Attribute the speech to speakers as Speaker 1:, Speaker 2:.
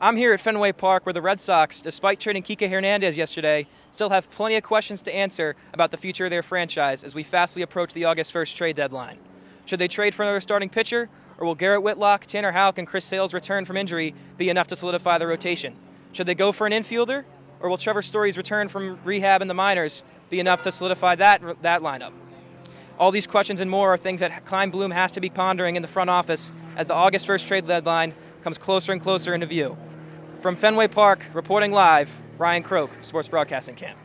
Speaker 1: I'm here at Fenway Park where the Red Sox, despite trading Kike Hernandez yesterday, still have plenty of questions to answer about the future of their franchise as we fastly approach the August 1st trade deadline. Should they trade for another starting pitcher, or will Garrett Whitlock, Tanner Houck, and Chris Sale's return from injury be enough to solidify the rotation? Should they go for an infielder, or will Trevor Story's return from rehab in the minors be enough to solidify that, that lineup? All these questions and more are things that Chaim Bloom has to be pondering in the front office as the August 1st trade deadline comes closer and closer into view. From Fenway Park, reporting live, Ryan Croak, Sports Broadcasting Camp.